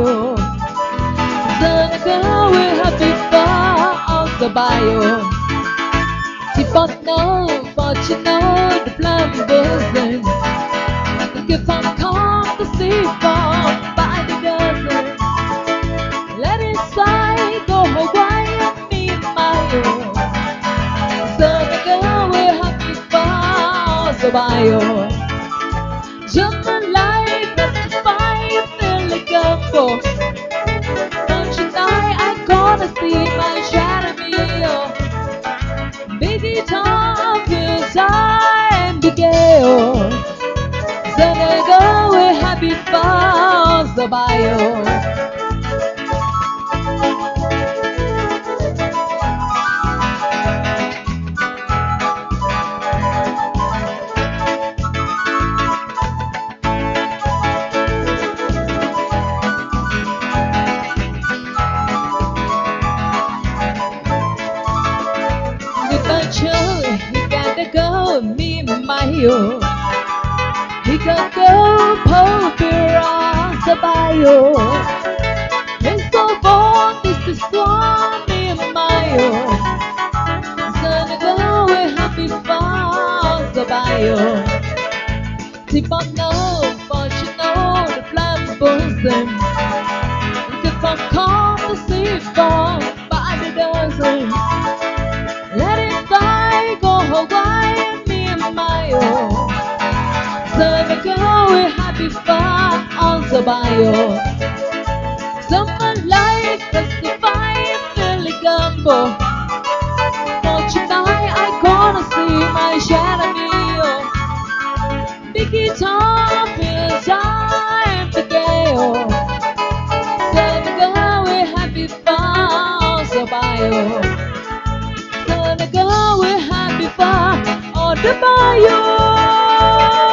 bio Sana kawe happy pa out the bio Si patna pachina the plan dozen If I'm calm to see from by the dozen Let it slide go Hawaii me mayo Sana kawe happy pa out the bio Just like Senegal we're happy for the mi mayo Hikago pobira sabayo Meso bon is the swami mayo Sanagalawe happy far sabayo Tipano, fortune, the flam bosom The happy fun on the bio. That's the fire, Philly gumbo. For tonight, I gonna see my shadow meal. Big guitar feels time to the girl with happy fun on the bio. Gonna go happy far on the bayou.